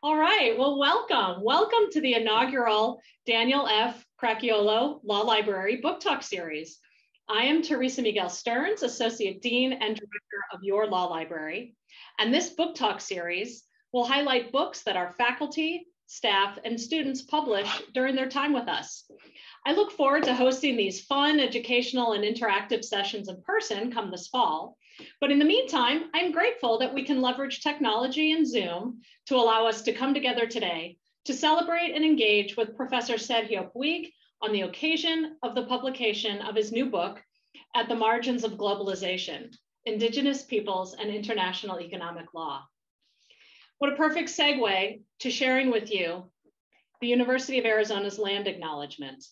All right, well, welcome. Welcome to the inaugural Daniel F. Cracchiolo Law Library Book Talk Series. I am Teresa Miguel Stearns, Associate Dean and Director of your Law Library. And this book talk series will highlight books that our faculty, staff, and students publish during their time with us. I look forward to hosting these fun, educational, and interactive sessions in person come this fall. But in the meantime, I'm grateful that we can leverage technology and Zoom to allow us to come together today to celebrate and engage with Professor Sergio Puig on the occasion of the publication of his new book, At the Margins of Globalization, Indigenous Peoples and International Economic Law. What a perfect segue to sharing with you the University of Arizona's land acknowledgement.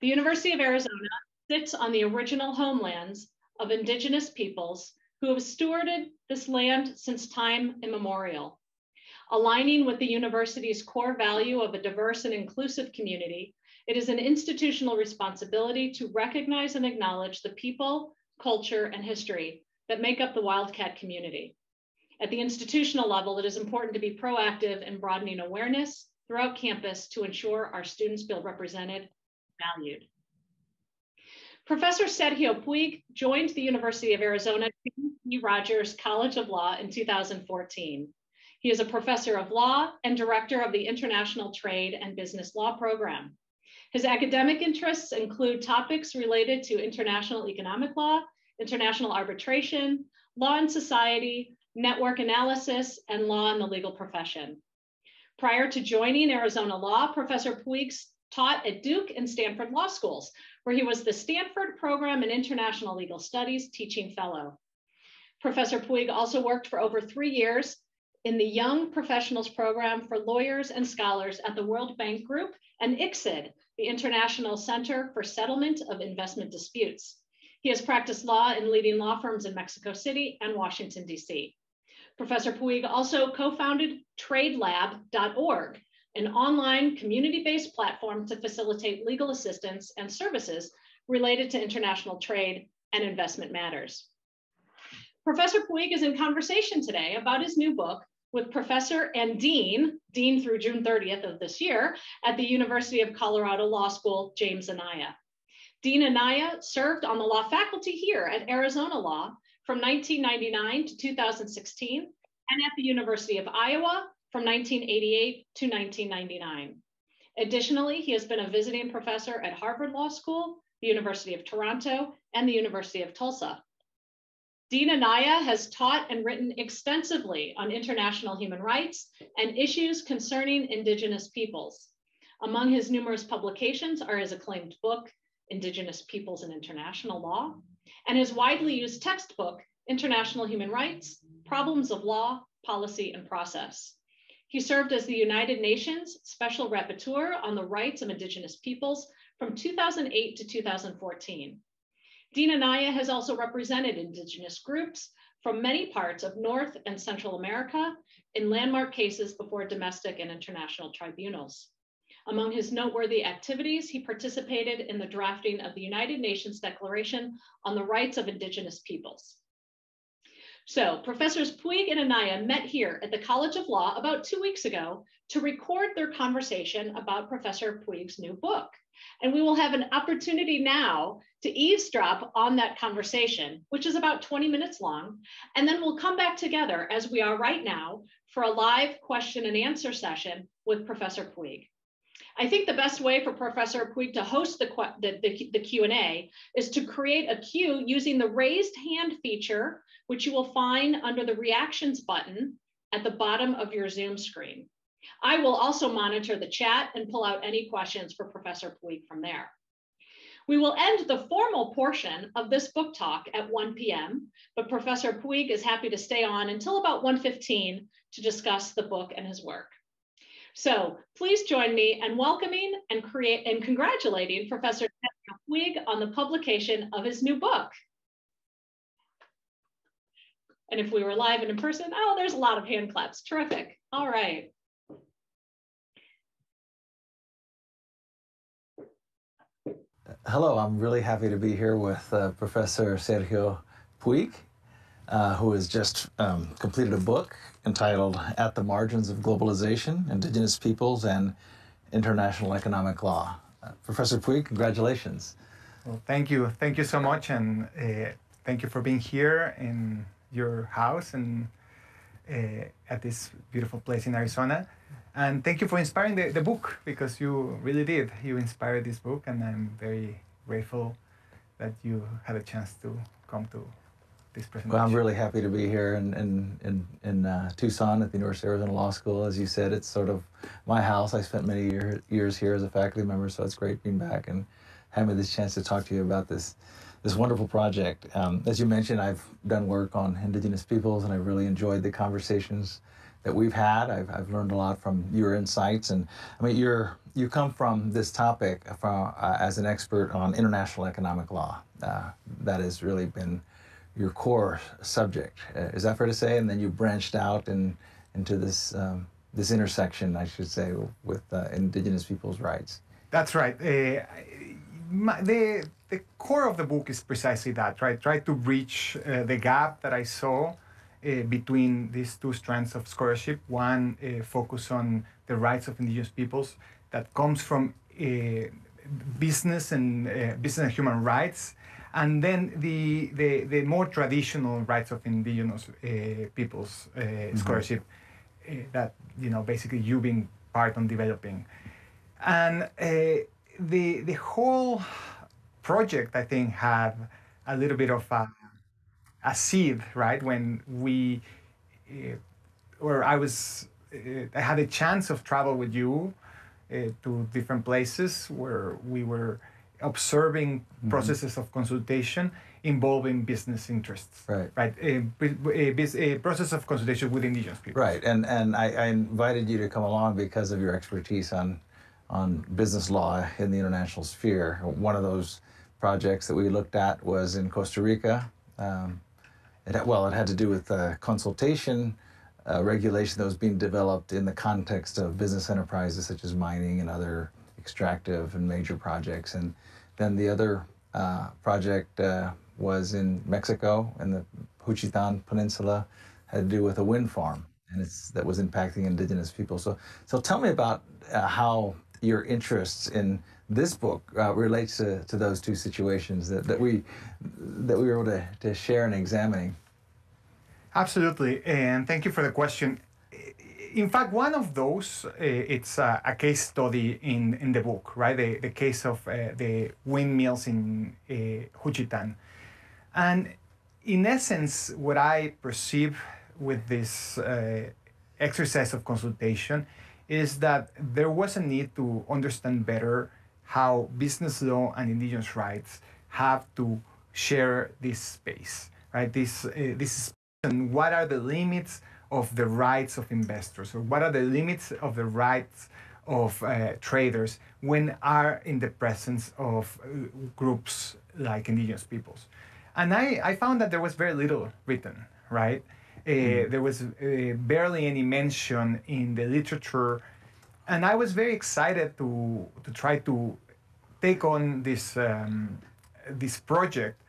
The University of Arizona sits on the original homelands of indigenous peoples who have stewarded this land since time immemorial. Aligning with the university's core value of a diverse and inclusive community, it is an institutional responsibility to recognize and acknowledge the people, culture, and history that make up the Wildcat community. At the institutional level, it is important to be proactive in broadening awareness throughout campus to ensure our students feel represented, valued. Professor Sergio Puig joined the University of Arizona T. Rogers College of Law in 2014. He is a professor of law and director of the International Trade and Business Law Program. His academic interests include topics related to international economic law, international arbitration, law and society, network analysis, and law in the legal profession. Prior to joining Arizona Law, Professor Puig taught at Duke and Stanford Law Schools, where he was the Stanford Program in International Legal Studies Teaching Fellow. Professor Puig also worked for over three years in the Young Professionals Program for Lawyers and Scholars at the World Bank Group and ICSID, the International Center for Settlement of Investment Disputes. He has practiced law in leading law firms in Mexico City and Washington, D.C. Professor Puig also co-founded TradeLab.org, an online community-based platform to facilitate legal assistance and services related to international trade and investment matters. Professor Puig is in conversation today about his new book with professor and dean, dean through June 30th of this year, at the University of Colorado Law School, James Anaya. Dean Anaya served on the law faculty here at Arizona Law from 1999 to 2016 and at the University of Iowa from 1988 to 1999. Additionally, he has been a visiting professor at Harvard Law School, the University of Toronto, and the University of Tulsa. Dean Anaya has taught and written extensively on international human rights and issues concerning Indigenous peoples. Among his numerous publications are his acclaimed book, Indigenous Peoples and International Law, and his widely used textbook, International Human Rights, Problems of Law, Policy, and Process. He served as the United Nations Special Rapporteur on the Rights of Indigenous Peoples from 2008 to 2014. Dean Anaya has also represented Indigenous groups from many parts of North and Central America in landmark cases before domestic and international tribunals. Among his noteworthy activities, he participated in the drafting of the United Nations Declaration on the Rights of Indigenous Peoples. So Professors Puig and Anaya met here at the College of Law about two weeks ago to record their conversation about Professor Puig's new book. And we will have an opportunity now to eavesdrop on that conversation, which is about 20 minutes long. And then we'll come back together as we are right now for a live question and answer session with Professor Puig. I think the best way for Professor Puig to host the, the, the, the Q&A is to create a queue using the raised hand feature which you will find under the reactions button at the bottom of your Zoom screen. I will also monitor the chat and pull out any questions for Professor Puig from there. We will end the formal portion of this book talk at 1 p.m., but Professor Puig is happy to stay on until about 1.15 to discuss the book and his work. So please join me in welcoming and create and congratulating Professor Puig on the publication of his new book. And if we were live and in person, oh, there's a lot of hand claps. Terrific. All right. Hello, I'm really happy to be here with uh, Professor Sergio Puig, uh, who has just um, completed a book entitled At the Margins of Globalization, Indigenous Peoples, and International Economic Law. Uh, Professor Puig, congratulations. Well, thank you. Thank you so much. And uh, thank you for being here in your house and uh, at this beautiful place in Arizona. And thank you for inspiring the, the book because you really did. You inspired this book, and I'm very grateful that you had a chance to come to this presentation. Well, I'm really happy to be here in, in, in, in uh, Tucson at the University of Arizona Law School. As you said, it's sort of my house. I spent many year, years here as a faculty member, so it's great being back and having this chance to talk to you about this this wonderful project. Um, as you mentioned, I've done work on Indigenous peoples, and I've really enjoyed the conversations that we've had. I've, I've learned a lot from your insights, and I mean, you're you come from this topic from, uh, as an expert on international economic law. Uh, that has really been your core subject. Uh, is that fair to say? And then you branched out and into this um, this intersection, I should say, with uh, Indigenous peoples' rights. That's right. Uh, my, the the core of the book is precisely that. Right, try to bridge uh, the gap that I saw uh, between these two strands of scholarship. One uh, focus on the rights of indigenous peoples that comes from business and business and human rights, and then the the, the more traditional rights of indigenous peoples mm-hmm. scholarship that you know basically you being part on developing, and the the whole project I think had a little bit of a a seed, right? When we, uh, or I was, uh, I had a chance of travel with you uh, to different places where we were observing mm-hmm. processes of consultation involving business interests. Right. Right. A, a, a, process of consultation with indigenous people. Right. And and I, I invited you to come along because of your expertise on on business law in the international sphere. One of those projects that we looked at was in Costa Rica. Um, it, well, it had to do with uh, consultation uh, regulation that was being developed in the context of business enterprises such as mining and other extractive and major projects. And then the other uh, project uh, was in Mexico in the Juchitan Peninsula, had to do with a wind farm, and that was impacting indigenous people. So, so tell me about uh, how your interests in this book uh, relates to, to those two situations that, that we that we were able to, to share and examining. Absolutely, and thank you for the question. In fact, one of those, uh, it's a, a, case study in, in the book, right? The, the case of uh, the windmills in uh. And in essence, what I perceive with this uh, exercise of consultation is that there was a need to understand better how business law and indigenous rights have to share this space, right? This, this and what are the limits of the rights of investors or what are the limits of the rights of uh, traders when are in the presence of uh, groups like indigenous peoples. And I, I found that there was very little written, right? Uh, mm. There was uh, barely any mention in the literature. And I was very excited to, to try to take on this um, this project,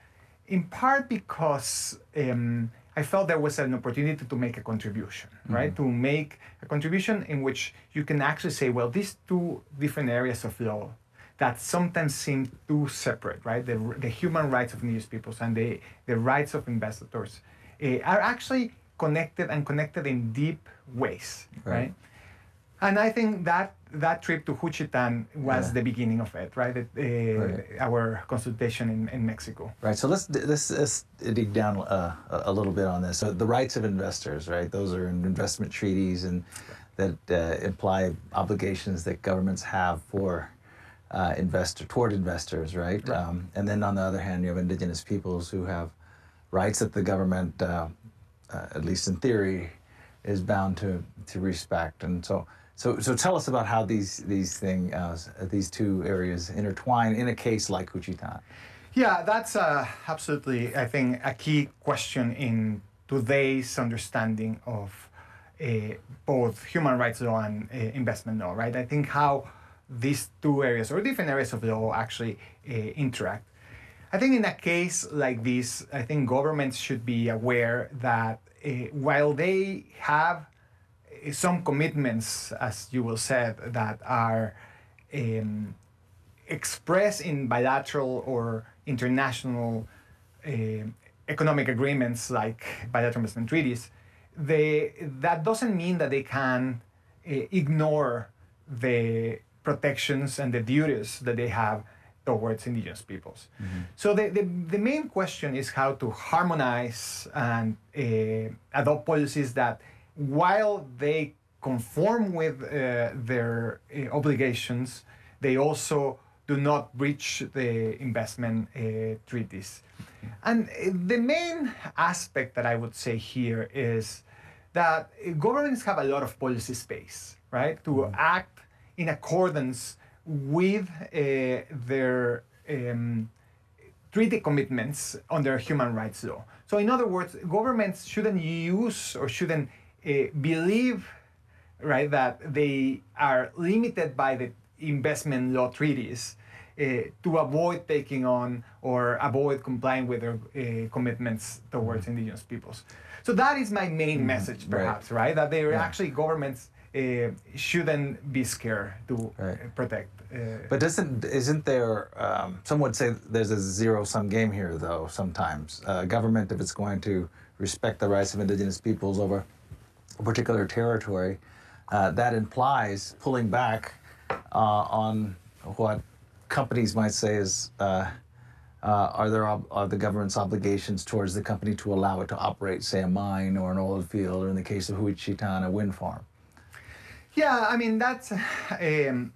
in part because um, I felt there was an opportunity to make a contribution, mm-hmm. right? To make a contribution in which you can actually say, well, these two different areas of law that sometimes seem too separate, right? The, the human rights of indigenous peoples and the, the rights of investors uh, are actually connected and connected in deep ways, right? right? And I think that that trip to Juchitan was yeah. the beginning of it, right? uh, right. Our consultation in, in Mexico. Right. So let's let's, let's dig down uh, a little bit on this. So the rights of investors, right? Those are in investment treaties and that uh, imply obligations that governments have for uh, investor toward investors, right? right. Um, and then on the other hand, you have indigenous peoples who have rights that the government, uh, uh, at least in theory, is bound to to respect. And so so, so tell us about how these these thing uh, these two areas intertwine in a case like Juchitan. Yeah, that's uh, absolutely, I think, a key question in today's understanding of uh, both human rights law and uh, investment law, right? I think how these two areas or different areas of law actually uh, interact. I think in a case like this, I think governments should be aware that while they have some commitments, as you will said, that are um, expressed in bilateral or international uh, economic agreements like bilateral investment treaties, they, that doesn't mean that they can uh, ignore the protections and the duties that they have towards indigenous peoples. Mm-hmm. So the, the, the, main question is how to harmonize and uh, adopt policies that while they conform with uh, their uh, obligations, they also do not breach the investment uh, treaties. And uh, the main aspect that I would say here is that governments have a lot of policy space, right, to mm-hmm. act in accordance with uh, their um, treaty commitments under human rights law. So, in other words, governments shouldn't use or shouldn't uh, believe, right, that they are limited by the investment law treaties uh, to avoid taking on or avoid complying with their uh, commitments towards mm-hmm. indigenous peoples. So that is my main mm, message, perhaps, right? right? That they are yeah. actually governments uh, shouldn't be scared to right. protect. Uh, but doesn't isn't there? Um, some would say there's a zero sum game here, though. Sometimes uh, government, if it's going to respect the rights of indigenous peoples over a particular territory, uh, that implies pulling back on what companies might say is uh, uh, are there ob- are the government's obligations towards the company to allow it to operate, say, a mine or an oil field, or in the case of Juchitán, a wind farm? Yeah, I mean that's um,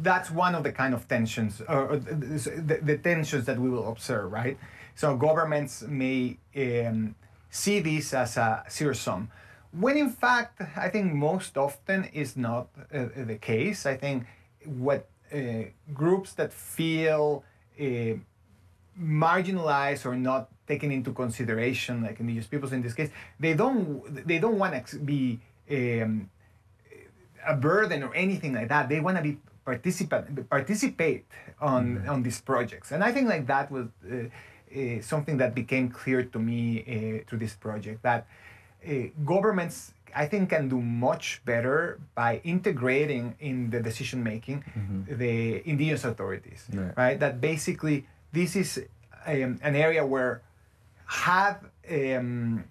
that's one of the kind of tensions or the, the, tensions that we will observe, right? So governments may um, see this as a zero sum, when in fact I think most often is not uh, the case. I think what uh, groups that feel uh, marginalized or not taken into consideration, like indigenous peoples in this case, they don't they don't want to be um, a burden or anything like that. They want to be participate participate on mm-hmm. on these projects, and I think like that was uh, uh, something that became clear to me uh, through this project that governments I think can do much better by integrating in the decision making mm-hmm. the indigenous authorities, right. right. That basically this is um, an area where have um,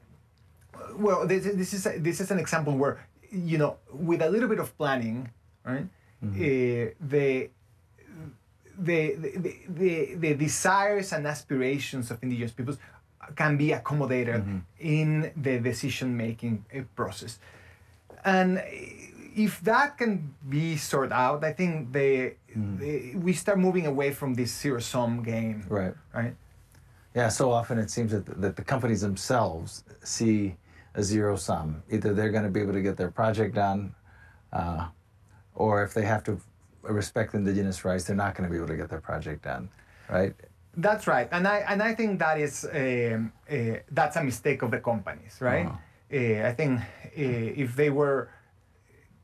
well this, this is a, this is an example where you know with a little bit of planning, right, mm-hmm. uh, the the, the, the, the desires and aspirations of indigenous peoples can be accommodated mm-hmm. in the decision making uh, process. And if that can be sorted out, I think they, mm. they, we start moving away from this zero sum game. Right. Right. Yeah. So often it seems that, that the companies themselves see a zero sum. Either they're going to be able to get their project done, uh, or if they have to respect indigenous rights, they're not going to be able to get their project done. Right. That's right, and I and I think that is um, uh, that's a mistake of the companies, right? Uh-huh. Uh, I think uh, if they were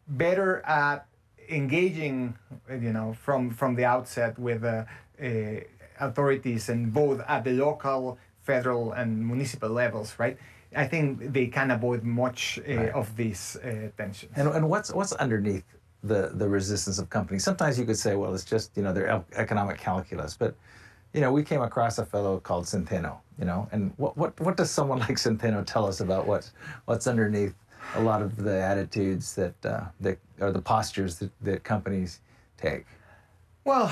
better at engaging, you know, from from the outset with uh, uh, authorities and both at the local, federal, and municipal levels, right? I think they can avoid much uh, right. of these tensions. And, and what's what's underneath the the resistance of companies? Sometimes you could say, well, it's just you know their economic calculus, but you know, we came across a fellow called Centeno, you know, and what, what, what does someone like Centeno tell us about what's, what's underneath a lot of the attitudes that, uh, that or the postures that, that companies take? Well,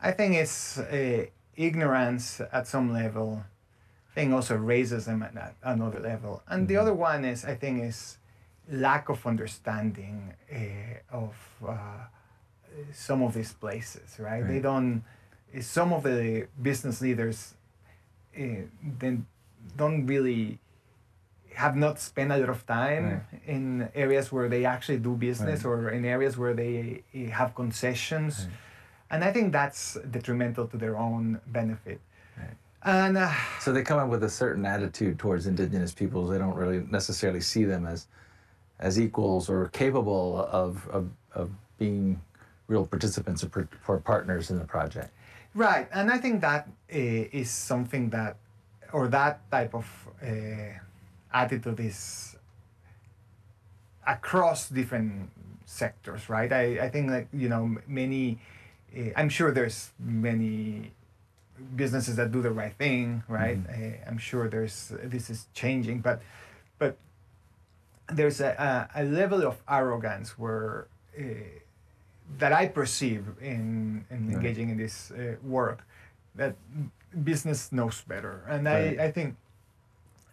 I think it's uh, ignorance at some level. I think also racism at another level. And mm-hmm. the other one is, I think, is lack of understanding uh, of uh, some of these places, right? right? They don't some of the business leaders uh, then don't really have not spent a lot of time right. in areas where they actually do business right. or in areas where they eh, have concessions right. and i think that's detrimental to their own benefit and uh, so they come up with a certain attitude towards indigenous peoples they don't really necessarily see them as as equals or capable of of, of being real participants or partners in the project Right, and I think that uh, is something that, or that type of uh, attitude is across different sectors, right? I, I think like you know many. Uh, I'm sure there's many businesses that do the right thing, right? Mm-hmm. I'm sure there's this is changing, but but there's a, a, a level of arrogance where uh, that I perceive in, in right. engaging in this uh, work that business knows better, and right. I, I think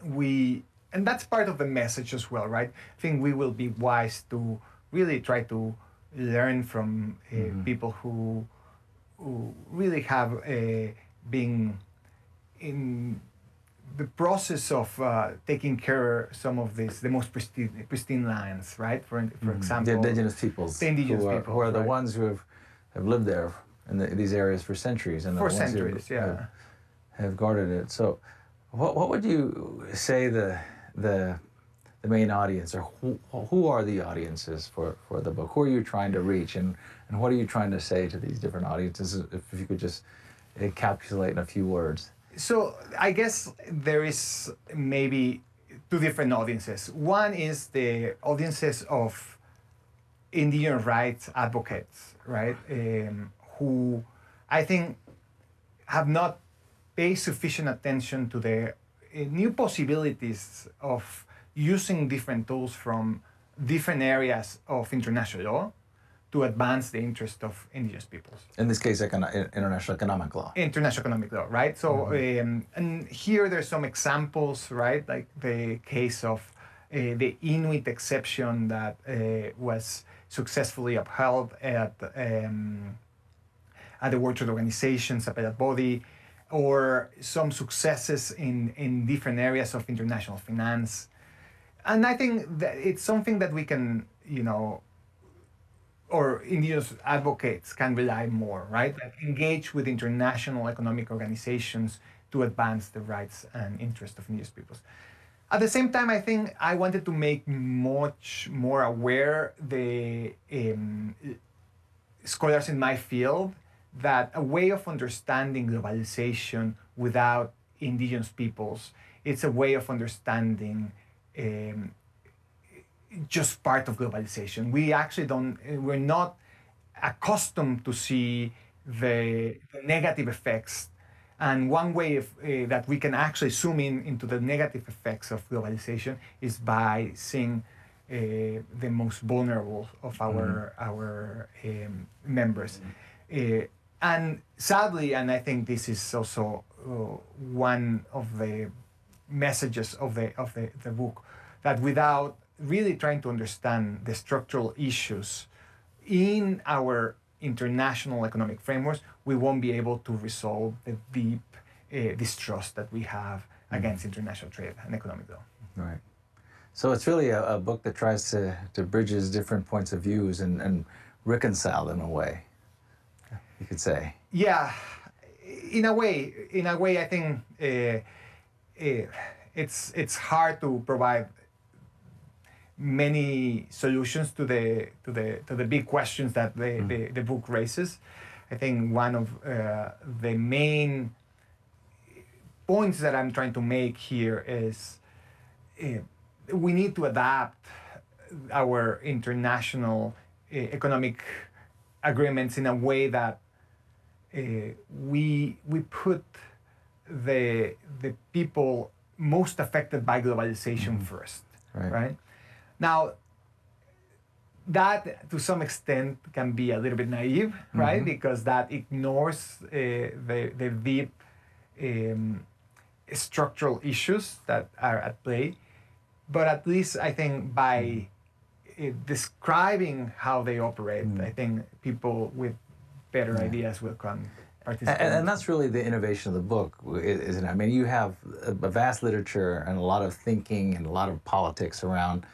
we and that's part of the message as well, right? I think we will be wise to really try to learn from uh, mm-hmm. people who who really have uh, been in the process of uh, taking care of some of these the most pristine, pristine lands, right? For for mm-hmm. example, the indigenous peoples, the indigenous who are, people, who are the ones who have have lived there in the, these areas for centuries and for the centuries, who yeah, have, have guarded it. So, what what would you say the the the main audience or who, who are the audiences for, for the book? Who are you trying to reach and, and what are you trying to say to these different audiences? If, if you could just encapsulate in a few words. So I guess there is maybe two different audiences. One is the audiences of Indian rights advocates, right? Um, who I think have not paid sufficient attention to the uh, new possibilities of using different tools from different areas of international law to advance the interest of indigenous peoples. In this case, econo- international economic law. International economic law, right? So, mm-hmm. um, and here there's some examples, right? Like the case of uh, the Inuit exception that uh, was successfully upheld at um, at the World Trade Organization's appellate body, or some successes in in different areas of international finance. And I think that it's something that we can, you know, or indigenous advocates can rely more, right? Like engage with international economic organizations to advance the rights and interests of indigenous peoples. At the same time, I think I wanted to make much more aware the um, scholars in my field that a way of understanding globalization without indigenous peoples, it's a way of understanding um, just part of globalization. We actually don't, we're not accustomed to see the, the negative effects. And one way of, uh, that we can actually zoom in into the negative effects of globalization is by seeing uh, the most vulnerable of our mm-hmm. our um, members. Mm-hmm. Uh, and sadly, and I think this is also uh, one of the messages of the of the, the book, that without really trying to understand the structural issues in our international economic frameworks, we won't be able to resolve the deep uh, distrust that we have mm-hmm. against international trade and economic law. Right. So it's really a, a, book that tries to, to bridges different points of views and, and reconcile them in a way, you could say. Yeah, in a way, in a way, I think uh, uh, it's it's hard to provide many solutions to the to the to the big questions that the, mm. the, the, book raises. I think one of uh, the main points that I'm trying to make here is uh, we need to adapt our international uh, economic agreements in a way that uh, we we put the the people most affected by globalization mm. first, right? right? Now, that to some extent can be a little bit naive, mm-hmm. right? Because that ignores uh, the, the deep um, structural issues that are at play. But at least I think by uh, describing how they operate, mm. I think people with better yeah. ideas will come. And, and, that's really the innovation of the book, isn't it? I mean, you have a vast literature and a lot of thinking and a lot of politics around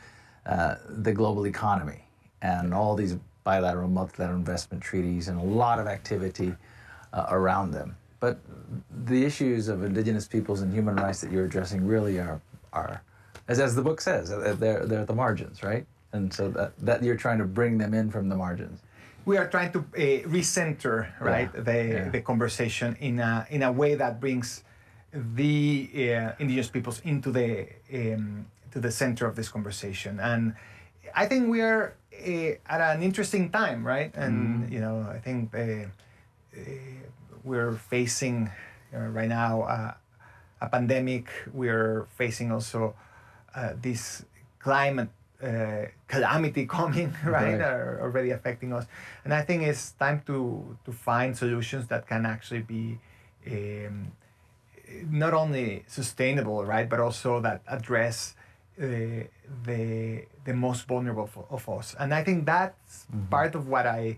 uh, the global economy and all these bilateral, multilateral investment treaties and a lot of activity uh, around them. But the issues of indigenous peoples and human rights that you're addressing really are, are as, as the book says, uh, they're, they're at the margins, right? And so that, that you're trying to bring them in from the margins. We are trying to uh, recenter, right, yeah. the, yeah. the conversation in a, in a way that brings the uh, indigenous peoples into the um, to the center of this conversation. And I think we are uh, at an interesting time, right? And you know, I think uh, we're facing right now a pandemic. We're facing also this climate uh, calamity coming, right, Right. are already affecting us. And I think it's time to to find solutions that can actually be um, not only sustainable, right, but also that address uh, the the most vulnerable of, of us. And I think that's part of what I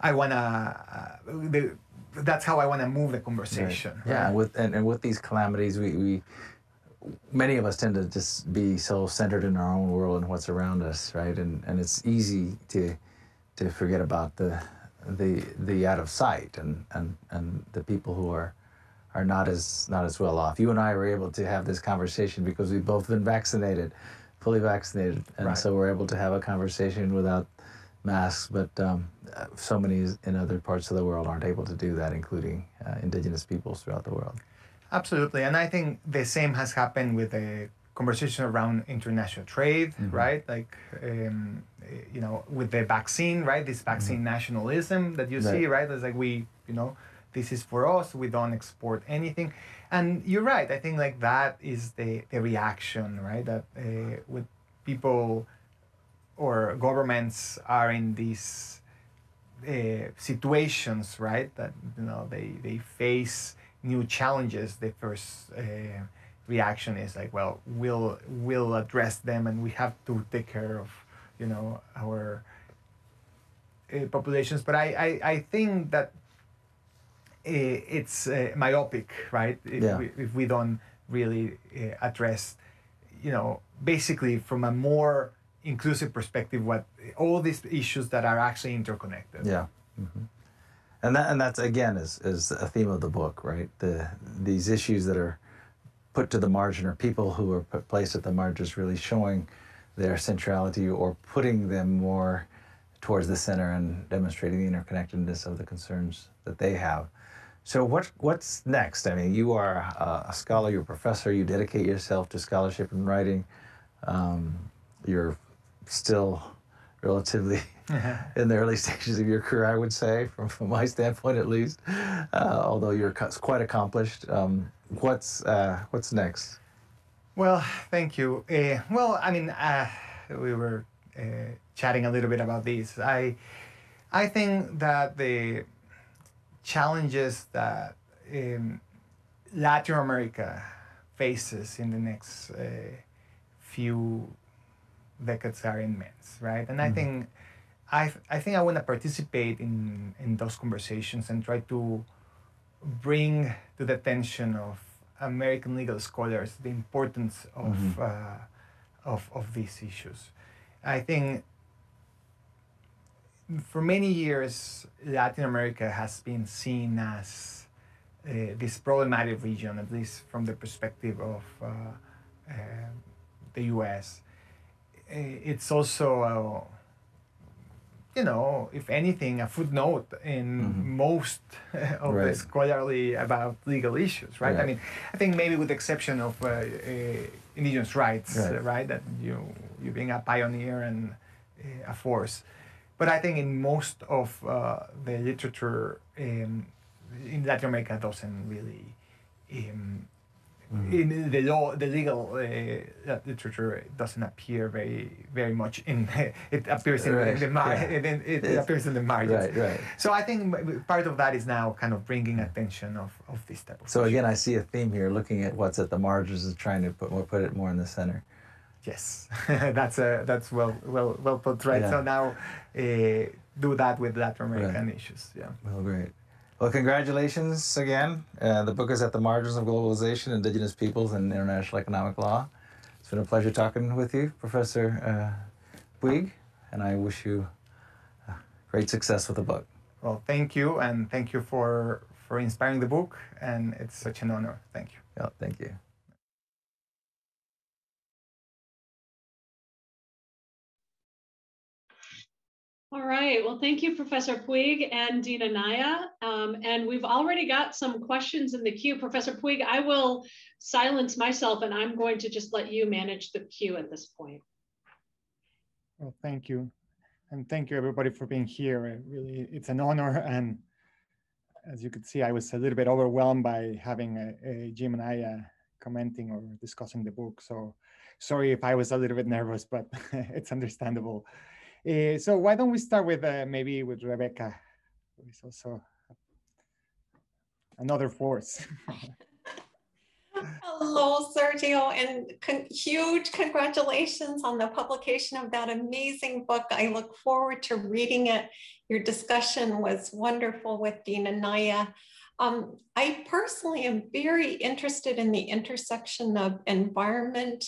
I wanna. Uh, the, that's how I wanna move the conversation. Yeah, right? with and, and with these calamities, we, we many of us tend to just be so centered in our own world and what's around us, right? And and it's easy to to forget about the the the out of sight and and and the people who are are not as not as well off. You and I were able to have this conversation because we've both been vaccinated, fully vaccinated, and Right. so we're able to have a conversation without masks. But um, so many in other parts of the world aren't able to do that, including uh, indigenous peoples throughout the world. Absolutely, and I think the same has happened with the conversation around international trade, right? Like, um, you know, with the vaccine, right? This vaccine nationalism that you see, right? It's like we, you know, this is for us. We don't export anything, and you're right. I think like that is the the reaction, right? That uh, with people or governments are in these uh, situations, right? That you know they they face new challenges. The first uh, reaction is like, well, we'll we'll address them, and we have to take care of, you know, our uh, populations. But I I, I think that it's uh, myopic, right? If, Yeah. we, if we don't really uh, address, you know, basically from a more inclusive perspective, what all these issues that are actually interconnected. Yeah. hmm And that and that's again is is a theme of the book, right? The these issues that are put to the margin or people who are put placed at the margins really showing their centrality or putting them more towards the center and demonstrating the interconnectedness of the concerns that they have. So what what's next? I mean, you are a, a scholar, you're a professor, you dedicate yourself to scholarship and writing. Um, you're still relatively in the early stages of your career, I would say, from, from my standpoint at least. Uh, although you're quite accomplished. Um, what's uh, what's next? Well, thank you. Uh, well, I mean, uh, we were uh, chatting a little bit about this. I, I think that the challenges that um, Latin America faces in the next uh, few decades are immense, right? And I think, I, I think I want to participate in in those conversations and try to bring to the attention of American legal scholars the importance of uh, of of these issues. I think for many years Latin America has been seen as uh, this problematic region, at least from the perspective of uh, uh, the U.S. Uh, It's also uh, you know, if anything, a footnote in most of the scholarly about legal issues, right? I mean, I think maybe with the exception of uh, uh, indigenous rights, Right. right? That you you being a pioneer and uh, a force, but I think in most of uh, the literature um, in Latin America doesn't really. Um, in the law, the legal uh, literature doesn't appear very, very much in. It appears in, Right, the mar- yeah. it, it, it appears in the margins. Right, right. So I think part of that is now kind of bringing attention of, of this type of. So issue. again, I see a theme here, looking at what's at the margins and trying to put more, put it more in the center. Yes, that's a that's well well well put right. Yeah. So now uh, do that with Latin American Right. issues. Yeah. Well, great. Well, congratulations again. Uh, the book is At the Margins of Globalization, Indigenous Peoples and International Economic Law. It's been a pleasure talking with you, Professor uh, Puig, and I wish you uh, great success with the book. Well, thank you, and thank you for for inspiring the book, and it's such an honor. Thank you. Yeah, thank you. All right. Well, thank you, Professor Puig and Dean Anaya. Um, and we've already got some questions in the queue. Professor Puig, I will silence myself and I'm going to just let you manage the queue at this point. Well, thank you. And thank you everybody for being here. It really, it's an honor. And as you could see, I was a little bit overwhelmed by having a, a Jim and I uh, commenting or discussing the book. So sorry if I was a little bit nervous, but it's understandable. Uh, so why don't we start with uh, maybe with Rebecca, who is also another force. Hello, Sergio, and con huge congratulations on the publication of that amazing book. I look forward to reading it. Your discussion was wonderful with Dean Anaya. Um, I personally am very interested in the intersection of environment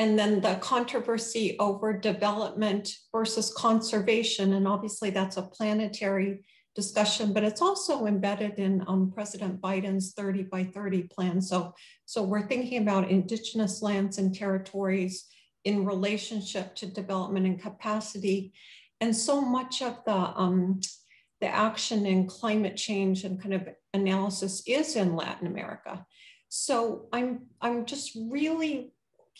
and then the controversy over development versus conservation. And obviously that's a planetary discussion, but it's also embedded in um, President Biden's 30 by 30 plan. So, so we're thinking about indigenous lands and territories in relationship to development and capacity. And so much of the, um, the action in climate change and kind of analysis is in Latin America. So I'm, I'm just really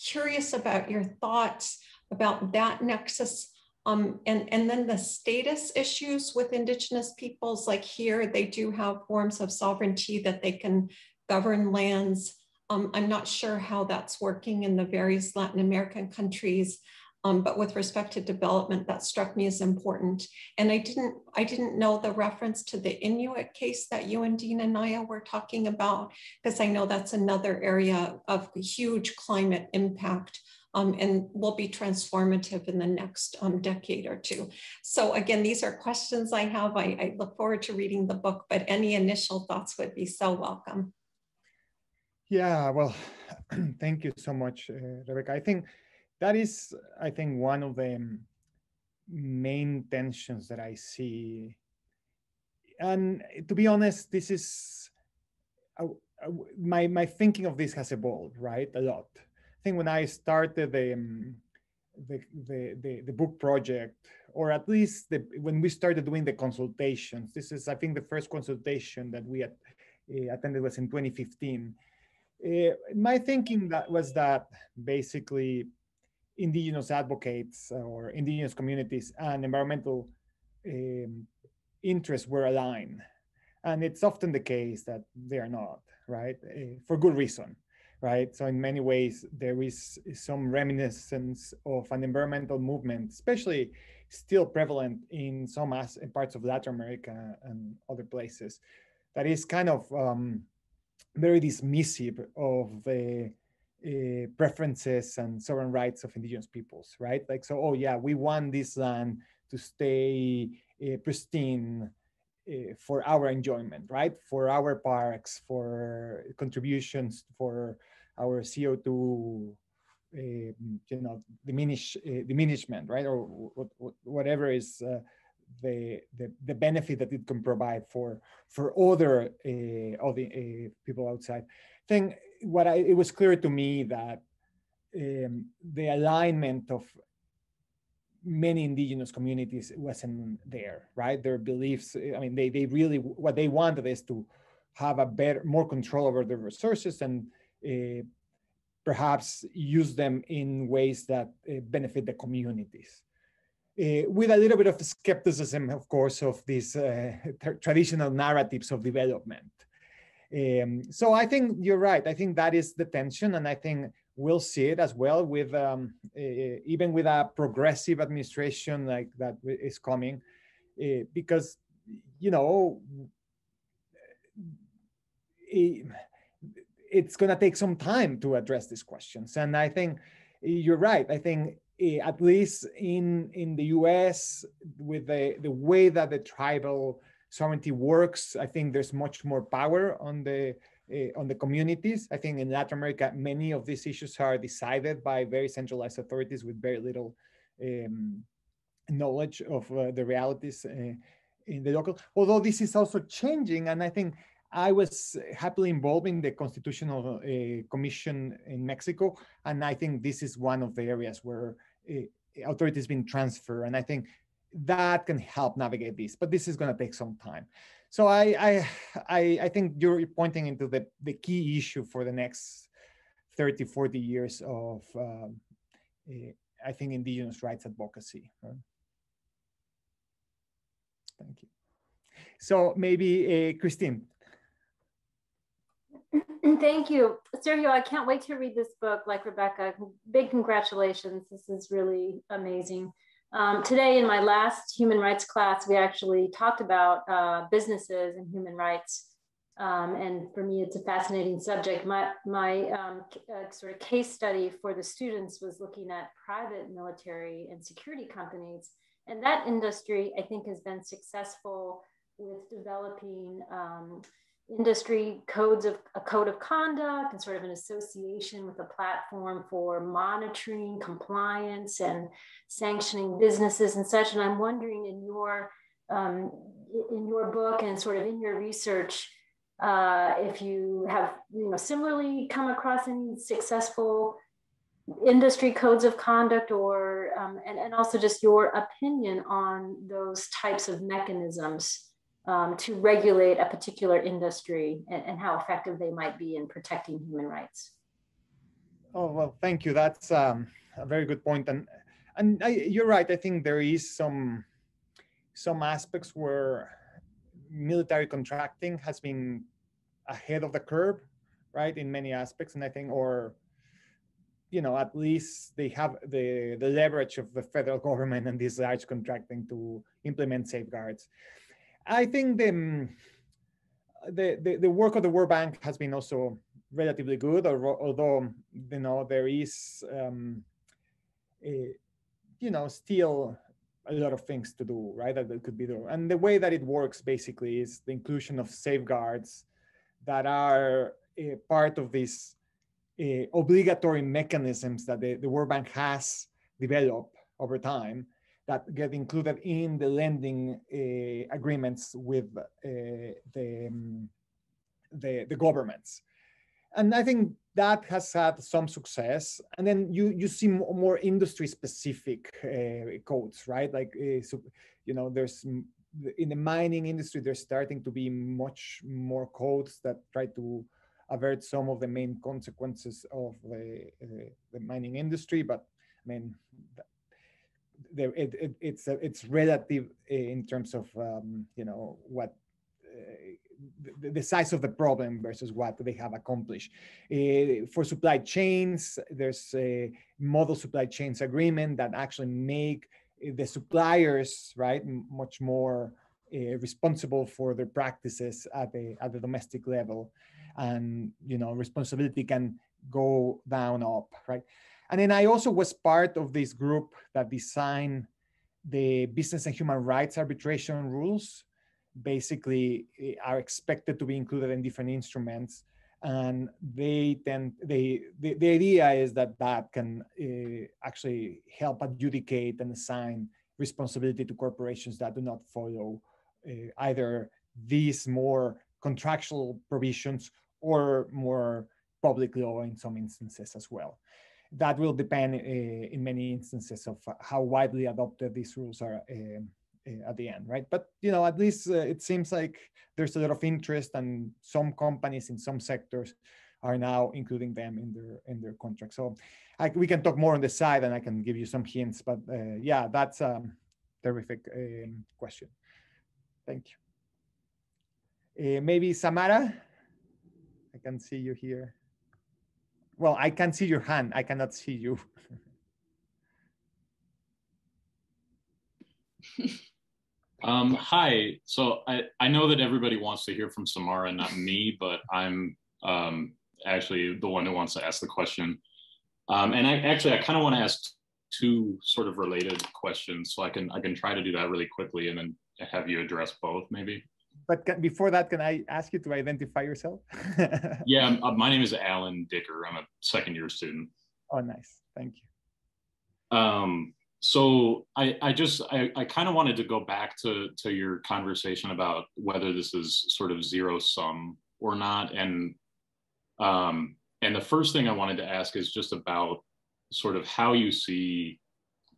curious about your thoughts about that nexus um, and, and then the status issues with indigenous peoples, like here, they do have forms of sovereignty that they can govern lands. Um, I'm not sure how that's working in the various Latin American countries. Um, but with respect to development, that struck me as important. And I didn't, I didn't know the reference to the Inuit case that you and Dean Anaya were talking about, because I know that's another area of huge climate impact um, and will be transformative in the next um, decade or two. So again, these are questions I have. I, I look forward to reading the book, but any initial thoughts would be so welcome. Yeah, well, thank you so much, uh, Rebecca. I think that is, I think, one of the main tensions that I see. And to be honest, this is uh, uh, my my thinking of this has evolved, right, a lot. I think when I started the um, the, the, the the book project, or at least the, when we started doing the consultations, this is I think the first consultation that we had, uh, attended was in 2015. Uh, my thinking that was that basically indigenous advocates or indigenous communities and environmental um, interests were aligned. And it's often the case that they are not, right? Uh, for good reason, right? So in many ways, there is some reminiscence of an environmental movement, especially still prevalent in some parts of Latin America and other places, that is kind of um, very dismissive of the uh, preferences and sovereign rights of indigenous peoples, right? Like, so, oh yeah, we want this land to stay uh, pristine uh, for our enjoyment, right? For our parks, for contributions, for our CO2, um, you know, diminish uh, diminishment, right? Or whatever is uh, the, the the benefit that it can provide for for other uh, other people outside. I think what I, it was clear to me that um, the alignment of many indigenous communities wasn't there, right? Their beliefs, I mean, they, they really, what they wanted is to have a better, more control over their resources and uh, perhaps use them in ways that uh, benefit the communities. Uh, with a little bit of skepticism, of course, of these traditional narratives of development. Um, so I think you're right. I think that is the tension, and I think we'll see it as well with um, uh, even with a progressive administration like that is coming, uh, because you know it, it's going to take some time to address these questions, and I think you're right. I think at least in in the U.S. with the the way that the tribal sovereignty works, I think there's much more power on the uh, on the communities. I think in Latin America, many of these issues are decided by very centralized authorities with very little um, knowledge of uh, the realities uh, in the local. Although this is also changing, and I think I was happily involved in the Constitutional Commission in Mexico, and I think this is one of the areas where authorities been transferred. And I think that can help navigate this, but this is going to take some time. So I, I, I, I think you're pointing into the, the key issue for the next 30, 40 years of, um, uh, I think, indigenous rights advocacy. Right? Thank you. So maybe uh, Christine. Thank you. Sergio, I can't wait to read this book like Rebecca. Big congratulations. This is really amazing. Um, today in my last human rights class, we actually talked about uh, businesses and human rights. Um, and for me, it's a fascinating subject. My, my um, uh, sort of case study for the students was looking at private military and security companies. And that industry, I think, has been successful with developing um, industry codes of a code of conduct and sort of an association with a platform for monitoring compliance and sanctioning businesses and such. And I'm wondering in your um, in your book and sort of in your research, uh, if you have you know similarly come across any successful industry codes of conduct or um, and, and also just your opinion on those types of mechanisms um, to regulate a particular industry and, and, how effective they might be in protecting human rights. Oh, well, thank you. That's um, a very good. And, and I, you're right. I think there is some, some aspects where military contracting has been ahead of the curve, right, in many aspects. And I think, or, you know, at least they have the, the leverage of the federal government and this large contracting to implement safeguards. I think the, mm, the, the, the work of the World Bank has been also relatively good, although, you know, there is, um, a, you know, still a lot of things to do, right? That could be done. And the way that it works basically is the inclusion of safeguards that are part of these uh, obligatory mechanisms that the, the World Bank has developed over time that get included in the lending uh, agreements with uh, the, um, the, the governments. And I think that has had some success. And then you you see more industry specific uh, codes, right? Like so, you know, there's in the mining industry, there's starting to be much more codes that try to avert some of the main consequences of the, uh, the mining industry. But I mean, there it, it, it's uh, it's relative in terms of um, you know what uh, the, the, size of the problem versus what they have accomplished. Uh, for supply chains, there's a model supply chains agreement that actually make the suppliers right much more uh, responsible for their practices at the at the domestic level, and you know responsibility can go down up right. And then I also was part of this group that designed the business and human rights arbitration rules. Basically, eh, are expected to be included in different instruments, and they tend they the, the idea is that that can uh, actually help adjudicate and assign responsibility to corporations that do not follow uh, either these more contractual provisions or more public law in some instances as well that will depend uh, in many instances of how widely adopted these rules are uh, uh, at the end, right? But you know, at least it seems like there's a lot of interest, and some companies in some sectors are now including them in their in their contract. So I, we can talk more on the side, and I can give you some hints. But yeah, that's a terrific um, question. Thank you. Uh, maybe Samara, I can see you here. Well, I can see your hand. I cannot see you. um, hi. So I, I know that everybody wants to hear from Samara, not me, but I'm um, actually the one who wants to ask the question. Um, and I actually, I kind of want to ask two sort of related questions, so I can I can try to do that really quickly, and then have you address both, maybe. But can, before that, can I ask you to identify yourself? yeah, uh, my name is Alan Dicker. I'm a second year student. Oh, nice. Thank you. Um, so I, I just I, I kind of wanted to go back to to your conversation about whether this is sort of zero sum or not, and um, and the first thing I wanted to ask is just about sort of how you see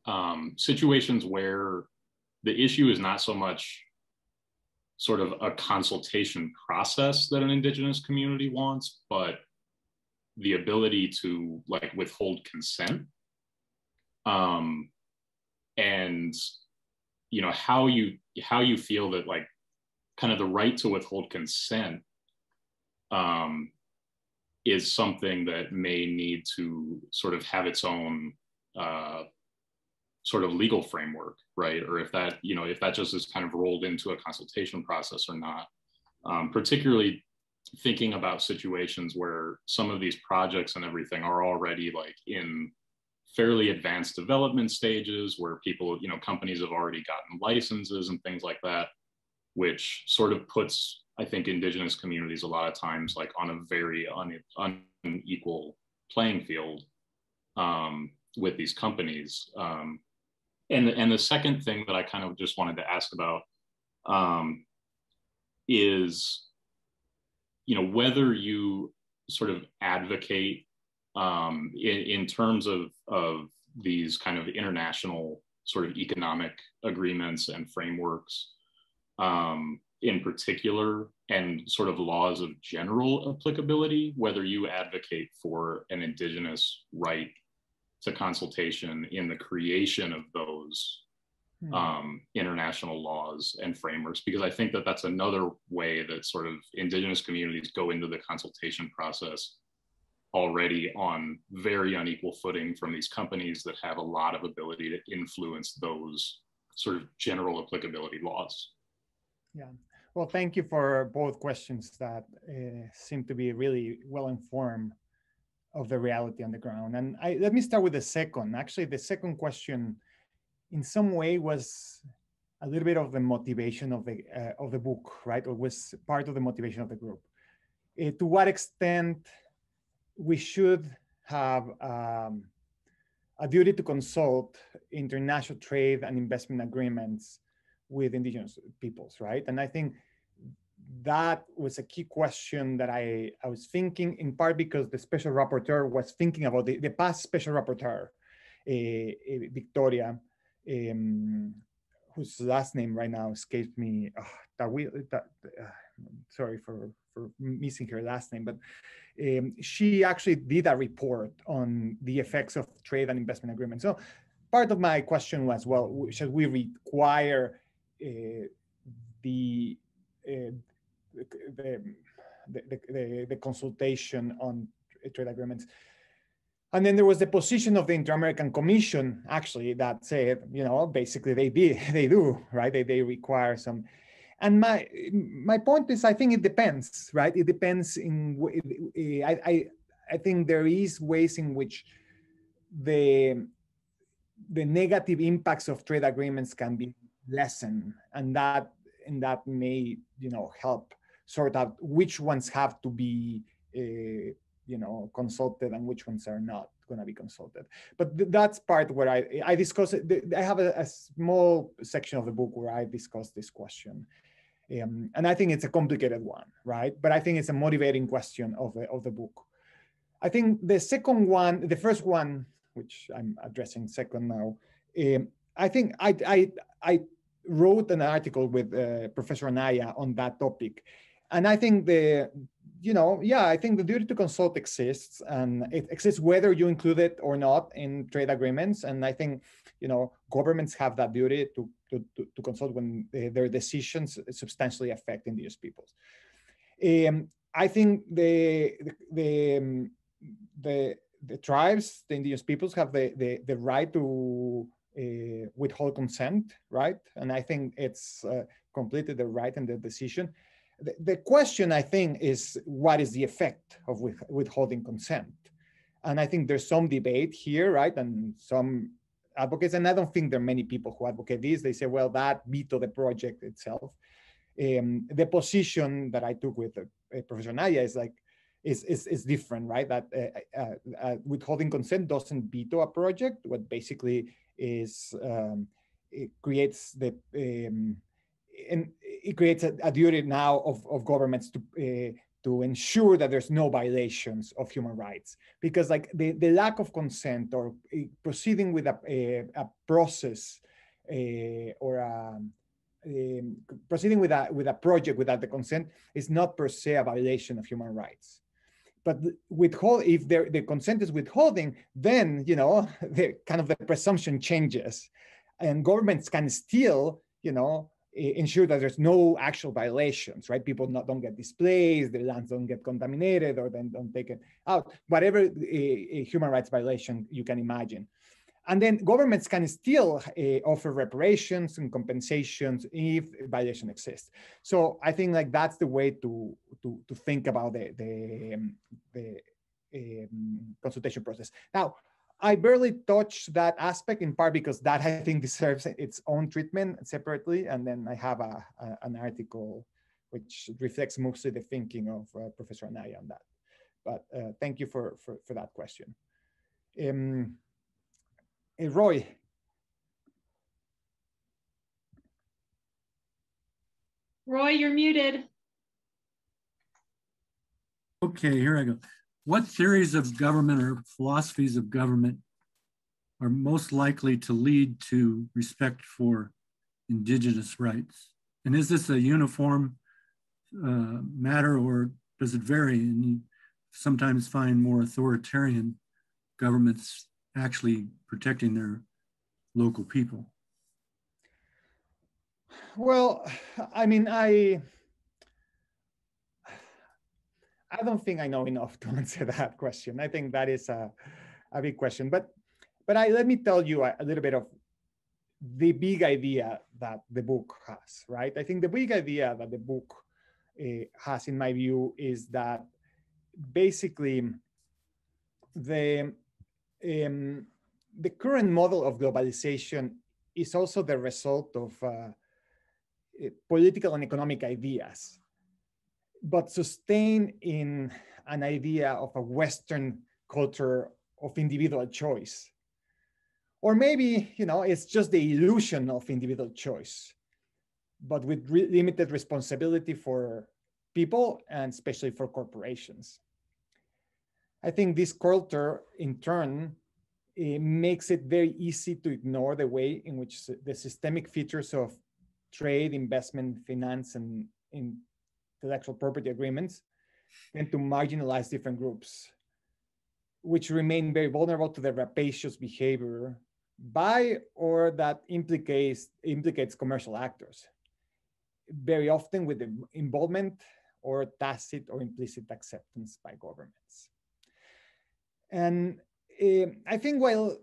um, situations where the issue is not so much sort of a consultation process that an indigenous community wants, but the ability to like withhold consent. Um, and you know how you how you feel that like kind of the right to withhold consent um, is something that may need to sort of have its own uh, sort of legal framework, right? Or if that, you know, if that just is kind of rolled into a consultation process or not. Um, particularly thinking about situations where some of these projects and everything are already like in fairly advanced development stages where people, you know, companies have already gotten licenses and things like that, which sort of puts, I think, indigenous communities a lot of times like on a very une- unequal playing field um, with these companies. Um, and and the second thing that I kind of just wanted to ask about um, is, you know, whether you sort of advocate um, in, in terms of of these kind of international sort of economic agreements and frameworks um, in particular and sort of laws of general applicability, whether you advocate for an indigenous right to consultation in the creation of those hmm. um, international laws and frameworks because i think that that's another way that sort of indigenous communities go into the consultation process already on very unequal footing from these companies that have a lot of ability to influence those sort of general applicability laws. Yeah. Well thank you for both questions that uh, seem to be really well informed of the reality on the ground. And I, let me start with the second. Actually, the second question, in some way, was a little bit of the motivation of the uh, of the book, right? Or was part of the motivation of the group. Uh, to what extent we should have um, a duty to consult international trade and investment agreements with indigenous peoples, right? And I think that was a key question that I, I was thinking in part because the special rapporteur was thinking about the, the past special rapporteur, uh, Victoria, um, whose last name right now escapes me. Oh, that we, that, uh, sorry for, for missing her last name, but um, she actually did a report on the effects of trade and investment agreements. So part of my question was, well, should we require uh, the uh, the, the, the, the consultation on trade agreements. And then there was the position of the Inter-American Commission, actually, that said, you know, basically they did, they do, right? They, they require some. And my my point is, I think it depends, right? It depends in. I I, I think there is ways in which the the negative impacts of trade agreements can be lessened, and that and that may you know help sort out which ones have to be uh, you know consulted and which ones are not going to be consulted. But th- that's part where i i discuss it i have a, a, small section of the book where i discuss this question. Um, and i think it's a complicated one right? But i think it's a motivating question of the of the book. I think the second one the first one which i'm addressing second now um, i think i i i wrote an article with uh, professor anaya on that topic and I think the, you know, yeah, I think the duty to consult exists and it exists whether you include it or not in trade agreements. And I think, you know, governments have that duty to, to, to consult when they, their decisions substantially affect indigenous peoples. Um, I think the, the, the, um, the, the tribes, the indigenous peoples have the, the, the right to uh, withhold consent, right? And I think it's uh, completely the right and the decision the, question, I think, is what is the effect of with, withholding consent? And I think there's some debate here, right? And some advocates, and I don't think there are many people who advocate this. They say, well, that veto the project itself. Um, the position that I took with uh, Professor Anaya is like, is, is, is different, right? That uh, uh, uh, withholding consent doesn't veto a project. What basically is, um, it creates the, um, and it creates a, a, duty now of, of governments to uh, to ensure that there's no violations of human rights because like the, the lack of consent or uh, proceeding with a, a, a process uh, or um, um, proceeding with a with a project without the consent is not per se a violation of human rights. But withhold if the consent is withholding, then you know the kind of the presumption changes, and governments can still you know ensure that there's no actual violations, right? People not, don't get displaced, the lands don't get contaminated, or then don't take it out. Whatever human rights violation you can imagine. And then governments can still uh, offer reparations and compensations if violation exists. So I think like that's the way to to, to think about the the, um, the um, consultation process. Now, I barely touch that aspect in part because that I think deserves its own treatment separately. And then I have a, a an article which reflects mostly the thinking of uh, Professor Anaya on that. But uh, thank you for, for, for that question. Um, Hey, Roy. Roy, you're muted. Okay, here I go. What theories of government or philosophies of government are most likely to lead to respect for indigenous rights? And is this a uniform uh, matter or does it vary? And you sometimes find more authoritarian governments actually protecting their local people? Well, I mean, I I don't think I know enough to answer that question. I think that is a, a big question. But but I let me tell you a, a little bit of the big idea that the book has, right? I think the big idea that the book uh, has, in my view, is that basically the um, the current model of globalization is also the result of uh, political and economic ideas, but sustained in an idea of a Western culture of individual choice. Or maybe, you know, it's just the illusion of individual choice, but with re limited responsibility for people and especially for corporations. I think this culture, in turn, it makes it very easy to ignore the way in which the systemic features of trade, investment, finance, and intellectual property agreements tend to marginalize different groups, which remain very vulnerable to the rapacious behavior by or that implicates implicates commercial actors, very often with the involvement or tacit or implicit acceptance by governments. And I think while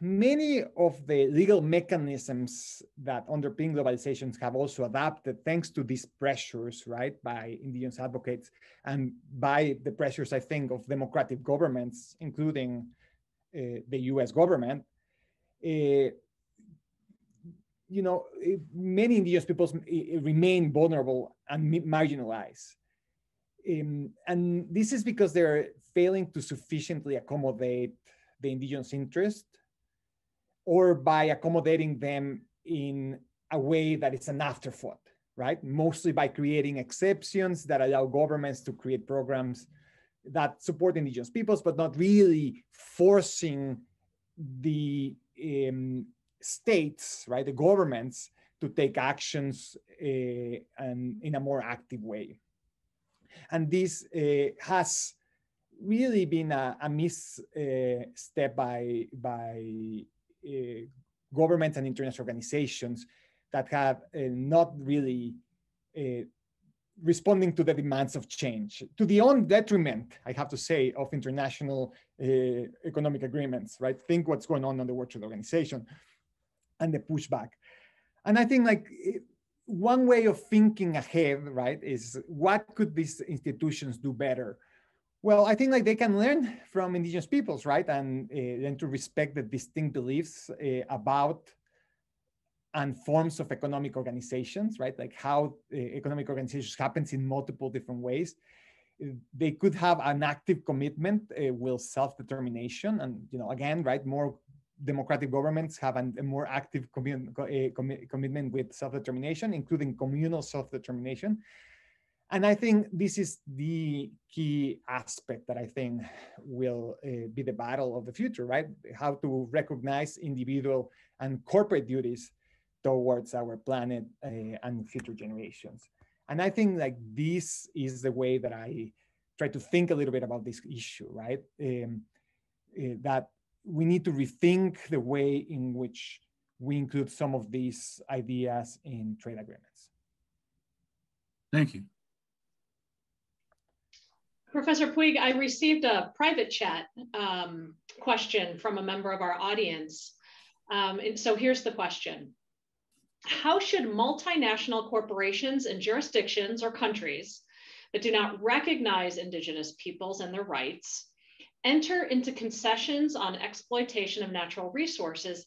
many of the legal mechanisms that underpin globalizations have also adapted thanks to these pressures, right, by indigenous advocates and by the pressures, I think, of democratic governments, including uh, the US government, uh, you know, many indigenous peoples remain vulnerable and marginalized. Um, and this is because they're failing to sufficiently accommodate the indigenous interest or by accommodating them in a way that is an afterthought, right? Mostly by creating exceptions that allow governments to create programs that support indigenous peoples, but not really forcing the um, states, right, the governments to take actions uh, and in a more active way. And this uh, has really been a, a misstep uh, by, by uh, governments and international organizations that have uh, not really responding to the demands of change, to the own detriment, I have to say, of international uh, economic agreements, right? Think what's going on on the World Trade Organization and the pushback. And I think like one way of thinking ahead, right, is what could these institutions do better? Well, I think like they can learn from indigenous peoples, right, and uh, learn to respect the distinct beliefs uh, about and forms of economic organizations, right? Like how uh, economic organizations happens in multiple different ways. They could have an active commitment with self-determination, and you know, again, right, more democratic governments have an, a more active commun com commitment with self-determination, including communal self-determination. And I think this is the key aspect that I think will uh, be the battle of the future, right? How to recognize individual and corporate duties towards our planet uh, and future generations. And I think like this is the way that I try to think a little bit about this issue, right? Um, uh, that we need to rethink the way in which we include some of these ideas in trade agreements. Thank you. Professor Puig, I received a private chat um, question from a member of our audience. Um, and so here's the question. How should multinational corporations and jurisdictions or countries that do not recognize indigenous peoples and their rights enter into concessions on exploitation of natural resources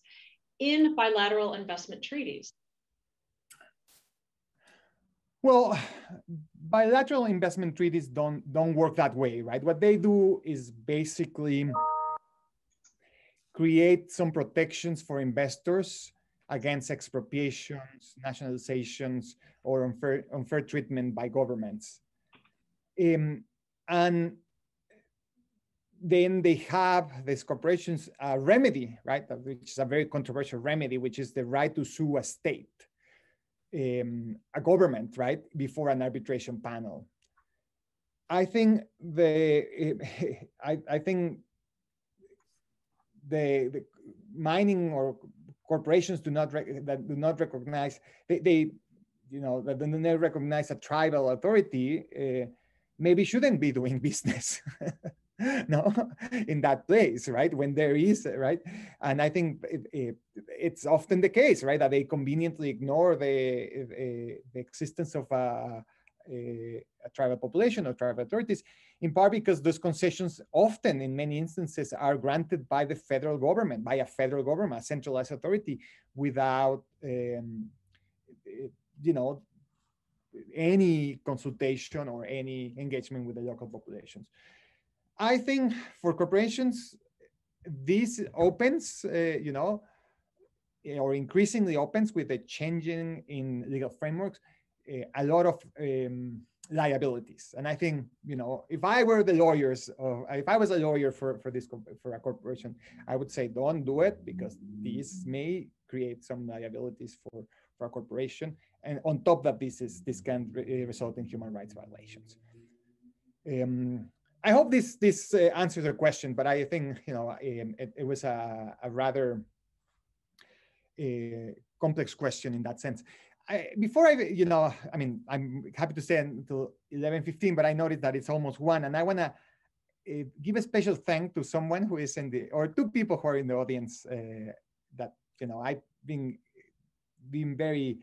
in bilateral investment treaties? Well, bilateral investment treaties don't don't work that way, right? What they do is basically create some protections for investors against expropriations, nationalizations, or unfair, unfair treatment by governments. Um, and then they have these corporations a remedy, right, which is a very controversial remedy, which is the right to sue a state, um, a government, right, before an arbitration panel. I think the I, I think the, the mining or corporations do not that do not recognize they, they you know that do not recognize a tribal authority uh, maybe shouldn't be doing business no in that place right when there is right? And i think it, it, it's often the case right that they conveniently ignore the uh, the existence of a, a, a, tribal population or tribal authorities in part because those concessions often in many instances are granted by the federal government by a federal government a centralized authority without um, you know any consultation or any engagement with the local populations I think for corporations, this opens, uh, you know, or increasingly opens with the changing in legal frameworks, uh, a lot of um, liabilities. And I think, you know, if I were the lawyers, or if I was a lawyer for, for this for a corporation, I would say don't do it because this may create some liabilities for, for a corporation. And on top that this is this can re result in human rights violations. Um, I hope this this uh, answers your question, but I think you know um, it, it, was a, a rather uh, complex question in that sense. I, before I, you know, I mean, I'm happy to stay until 11:15, but I noticed that it's almost one, and I want to uh, give a special thank to someone who is in the, or two people who are in the audience uh, that you know I've been been very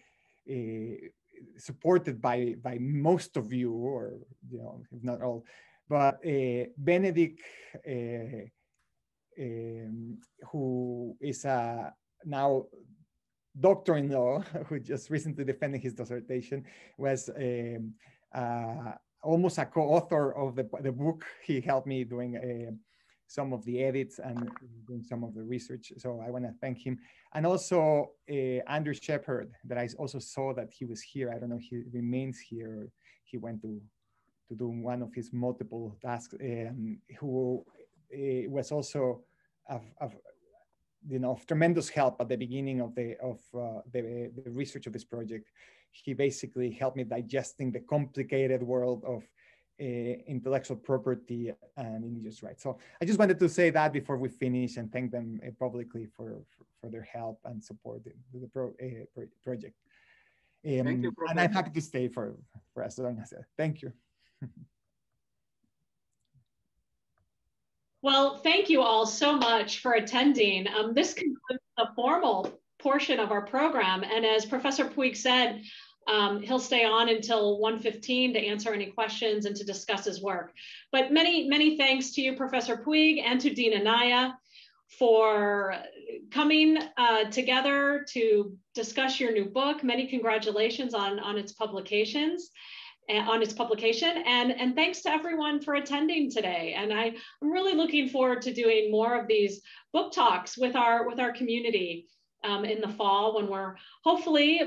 uh, supported by by most of you, or you know, if not all but uh, Benedict, um, who is a now doctor-in-law who just recently defended his dissertation, was um, uh, almost a co-author of the, the book. He helped me doing uh, some of the edits and doing some of the research. So I want to thank him. And also uh, Andrew Shepard, that I also saw that he was here. I don't know, he remains here. Or He went to to do one of his multiple tasks, um, who uh, was also of, of, you know of tremendous help at the beginning of the of uh, the, the research of this project. He basically helped me digesting the complicated world of uh, intellectual property and indigenous rights. So I just wanted to say that before we finish and thank them uh, publicly for, for, for their help and support the, the pro, uh, project. Um, thank you, and I'm happy to stay for, for as long as. I, thank you. Well, thank you all so much for attending. Um, this concludes the formal portion of our program. And as Professor Puig said, um, he'll stay on until 1.15 to answer any questions and to discuss his work. But many, many thanks to you, Professor Puig, and to Dean Anaya for coming uh, together to discuss your new book. Many congratulations on, on its publications on its publication. And, and thanks to everyone for attending today. And I, I'm really looking forward to doing more of these book talks with our, with our community um, in the fall when we're hopefully,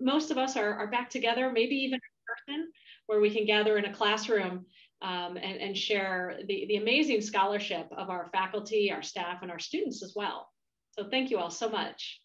most of us are, are back together, maybe even in person, where we can gather in a classroom um, and, and share the, the amazing scholarship of our faculty, our staff, and our students as well. So thank you all so much.